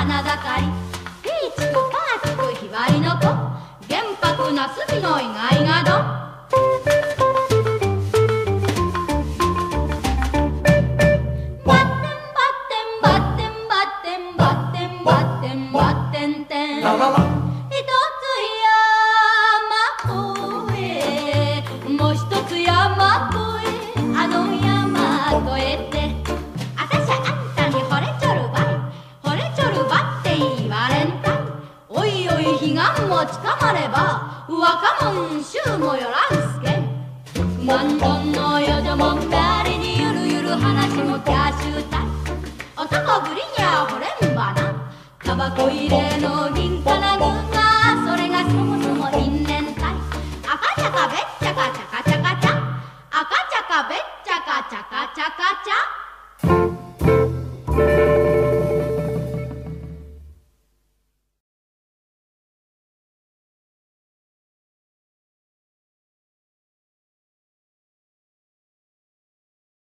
花盛り。ピーチクパーチクひばりの子玄白なすびの意外がど。んバッテンバッテンバッテンバッテンバッテンバッテンバッテンおい彼岸も近まれば若者衆もよらんすけ。万ンのよ女もんなりにゆるゆる話もキャッシュたい男ぶりにゃほれんばな。タバコ入れの銀かな